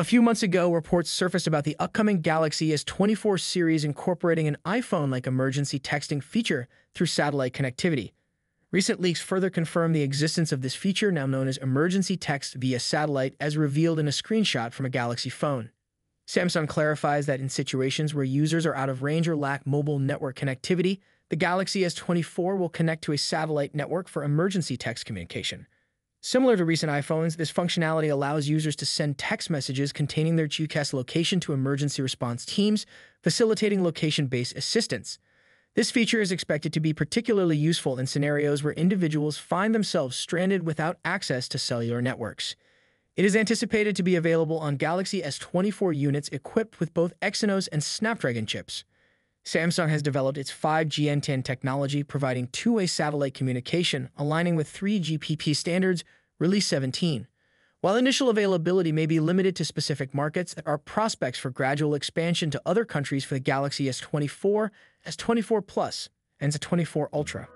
A few months ago, reports surfaced about the upcoming Galaxy S24 series incorporating an iPhone like emergency texting feature through satellite connectivity. Recent leaks further confirm the existence of this feature, now known as emergency text via satellite, as revealed in a screenshot from a Galaxy phone. Samsung clarifies that in situations where users are out of range or lack mobile network connectivity, the Galaxy S24 will connect to a satellite network for emergency text communication. Similar to recent iPhones, this functionality allows users to send text messages containing their GPS location to emergency response teams, facilitating location-based assistance. This feature is expected to be particularly useful in scenarios where individuals find themselves stranded without access to cellular networks. It is anticipated to be available on Galaxy S24 units equipped with both Exynos and Snapdragon chips. Samsung has developed its 5G NTN technology, providing two-way satellite communication, aligning with 3GPP standards, Release 17. While initial availability may be limited to specific markets, there are prospects for gradual expansion to other countries for the Galaxy S24, S24 Plus, and S24 Ultra.